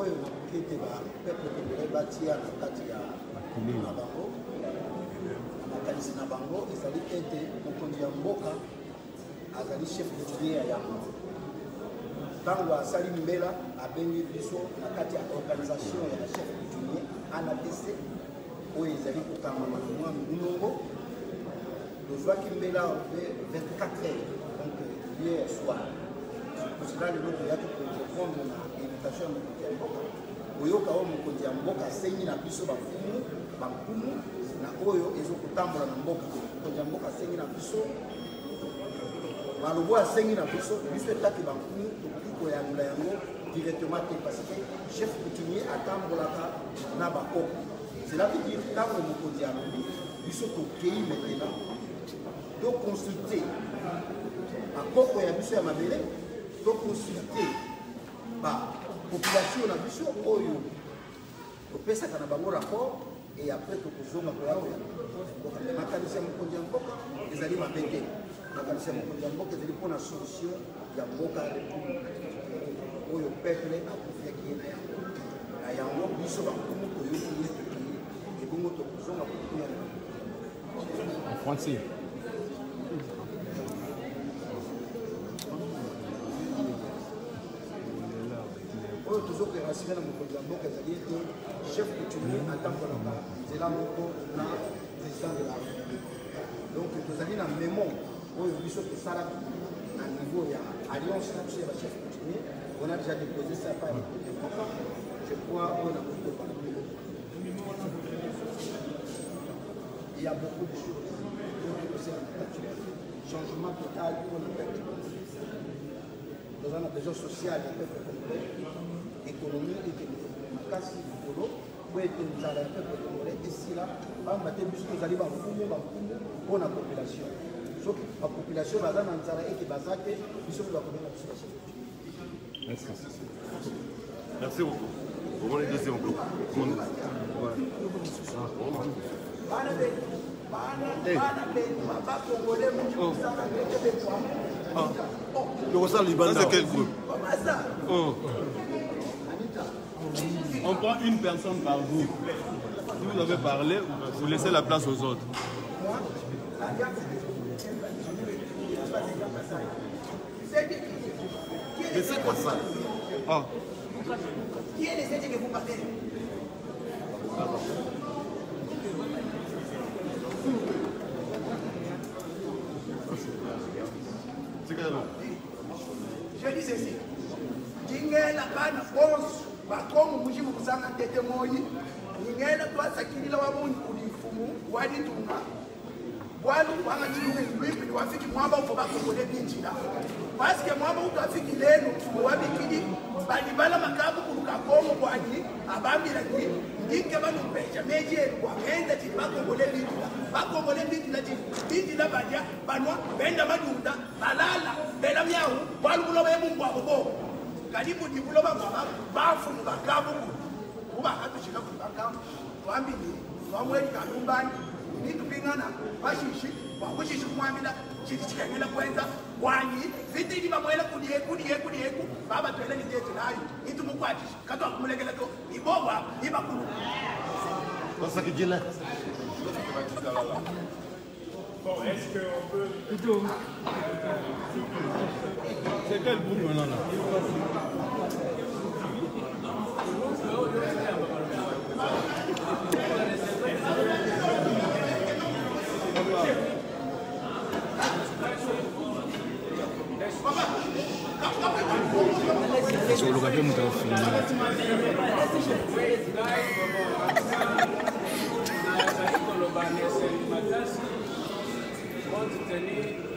oyo nakoki ete bapeple congolais batia na kati ya na bango. Na makanisi na bango ezali ete mokonzi ya mboka azali chef coutumier ya yango ntango asali mbela abengi biso na kati ya organisation ya chef coutumier anatc oyo ezali kokangama mwa minongo tozwaki mbela 24 heures donc hier soir. Kosila lelo toyaki korépondre na invitation ya mokonzi ya mboka. Koyoka oyo mokonzi ya mboka asengi na biso bafumu bankumu na oyo ezokotambola na mboka. Mokonzi ya mboka asengi na biso malobo asengi na biso biso etaki bankumu tokoki koyangola yango directement te parce que chef coutumier atambolaka na bakoko cela veut dire ntango mokonzi alobi biso tokei maintenant. Toconsulte bakoko ya biso ya mabele toconsulte bapopulation na biso oyo topesaka na bango rapport et après tokozonga koyaoya makanisi ya mokonzi ya mboka ezali mabe te makanisi ya mokonzi ya mboka ezali mpona solution ya mboka oyo peuple akufiaki ye na yango. Na yango biso bakumu toyoki ye tokei ebongo tokozonga kokuya En français. Oyo tozokanga sika na mokonzi ya mboka ezali ete chef coutumier atambolaka nzela moko na président de la république. Donc tozali na memo oyo biso tosalaki na niveau ya alliance na biso ya bachef coutumier. On a déjà déposé ça par je crois oyo na koki kopala il y a beaucoup de choses. Donc changement total pour le peuple toza na besoin social ya peuple congolais économie ekende makasi likolo po ete nzala ya peuple congolais esila pamba te biso tozali mpona population. Soki bapopulation baza na nzala ete baza te biso mpe biso Merci. Beaucoup. Comment les bana bana betu bakongole mutu kosala ndenge On prend une personne par groupe. Si vous avez parlé, vous laissez la place aux autres. Mais c'est quoi ça? Ah, Qui est les que vous partez? C'est Je dis ceci. Bana bonso tozanga tete moi lingenda twasakilila wabungi kulifumu walitunga bwalu wanga chilungu lwipili wafiki mwamba ufo bakokole binjila paske mwamba utwafiki lenu wabikili balibala makabu kulukakomo kwani abambila ni ndike banumpeja meje wagenda chili bakokole binjila bakokole binjila chili binjila balya banwa benda madunda balala bela myawu bwalu buloba ebumbwabo bobo. Kalibu dibuloba bwaba bafunu bakabu kulu ubahambishe ku bagamba wambili wamwelika numbani C'est quel bout maintenant là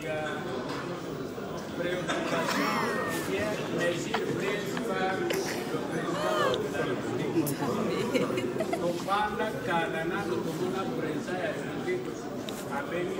ya préoccupation ou bien mesure prise par le président de la République. tofanda kala nano tomona président ya république abengi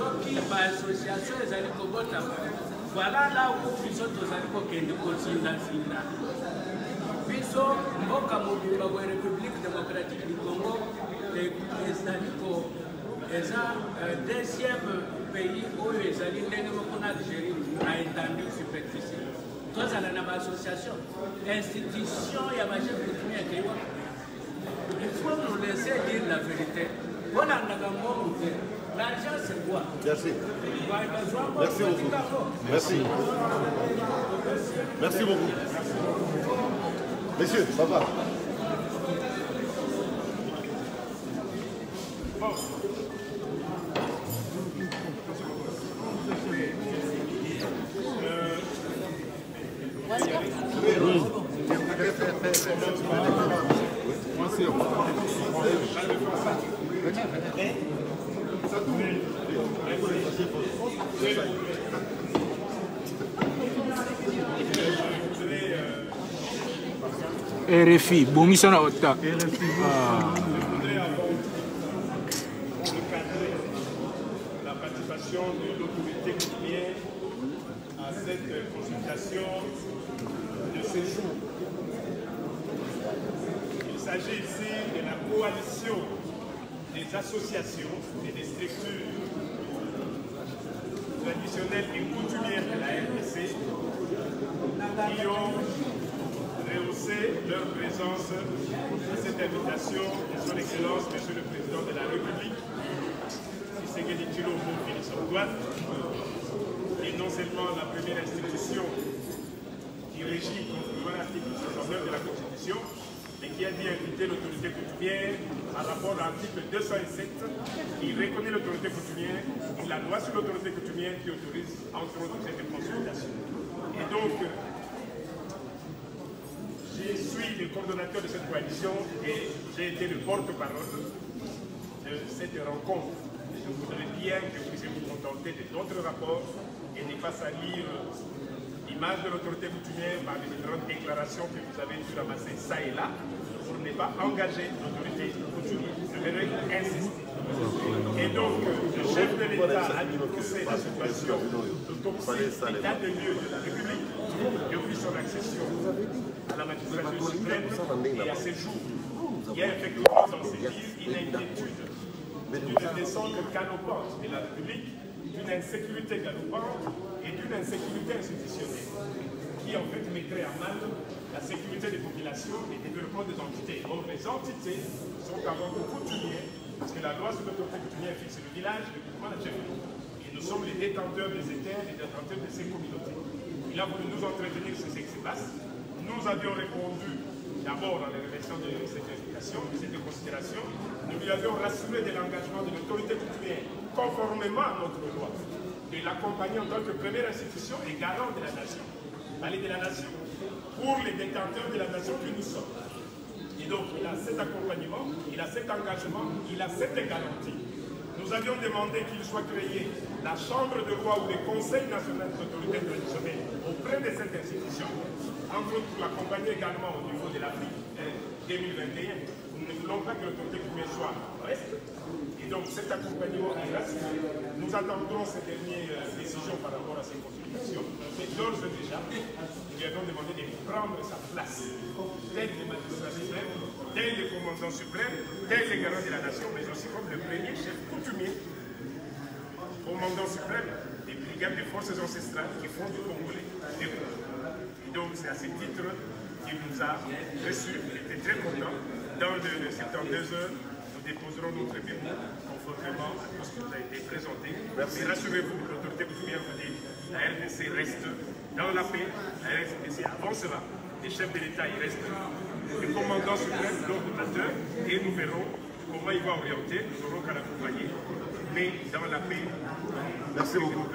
soki baassociation ezali kobotama voilà là où biso tozali kokende kozindazinda biso mboka mobimba bwa république démocratique du congo e- ezali ko eza euh, deuxième pays oyo ezali ndenge moko na algérie na étendue superficie tozala na baassociation institution ya bachef coutumier ekei wana il faut nous laisser dire la vérité. Olandaka mbongo te Merci. Merci beaucoup. Merci. Merci beaucoup. Messieurs. RFI, bongisa na ota. Je voudrais avant recadrer la participation de l'autorité coutumière à cette consultation de ce jour. Il s'agit ici de la coalition des associations et des structures traditionnelles et coutumières de la RDC qui ont rehaussé leur présence à cette invitation de son Excellence, Monsieur le Président de la République, Tshisekedi Tshilombo Félix et non seulement la première institution qui régit à l'article 69 de la Constitution, mais qui a dit inviter l'autorité coutumière par rapport à l'article 207 qui reconnaît l'autorité coutumière et la loi sur l'autorité coutumière qui autorise entre autres cette consultation. Et donc, je suis le coordonnateur de cette coalition et j'ai été le porte-parole de cette rencontre. Je voudrais bien que vous puissiez vous contenter de d'autres rapports et ne pas salir l'image de l'autorité coutumière par les différentes déclarations que vous avez pu ramasser ça et là pour ne pas engager l'autorité coutumière. Je vais insister. Et donc, le chef de l'État a dénoncé la situation d'autopsie d'état de lieu de la République depuis son accession à la magistrature suprême et à ce jour. Il y a effectivement dans ces livres une inquiétude d'une descente galopante de la République, d'une insécurité galopante et d'une insécurité institutionnelle qui en fait mettrait à mal la sécurité des populations et le développement des entités. Or, les entités sont avant tout coutumières parce que la loi sur l'autorité coutumière fixe le village, le groupement, la. Et nous sommes les détenteurs des terres et détenteurs de ces communautés. Il a voulu nous entretenir sur ce qui se passe. Nous avions répondu d'abord à la révélation de cette invitation, de cette considération. Nous lui avions rassuré de l'engagement de l'autorité coutumière, conformément à notre loi, de l'accompagner en tant que première institution et garant de la nation, de la nation, pour les détenteurs de la nation que nous sommes. Et donc, il a cet accompagnement, il a cet engagement, il a cette garantie. Nous avions demandé qu'il soit créé la Chambre de loi ou le Conseil national d'autorité traditionnelle auprès de cette institution, entre autres pour l'accompagner également au niveau de l'Afrique 2021. Nous ne voulons pas que l'autorité soit reste. Et donc cet accompagnement est. Nous attendrons ces dernières euh, décisions par rapport à ces consultations. Mais d'ores et déjà, nous lui avons demandé de prendre sa place, tel le magistrat suprême, tel le commandant suprême, tel le garant de la nation, mais aussi comme le premier chef coutumier, commandant suprême des brigades des forces ancestrales qui font du Congolais des Et donc c'est à ce titre qu'il nous a reçus. Il était très content. Dans le 72 heures, nous déposerons notre mémo conformément à tout ce qui nous a été présenté. Mais rassurez-vous, l'autorité coutumière vous dit, la RDC reste dans la paix, la RDC avancera, les chefs de l'État y restent, le commandant suprême, l'ordinateur, et nous verrons comment il va orienter, nous n'aurons qu'à l'accompagner, mais dans la paix. Merci beaucoup.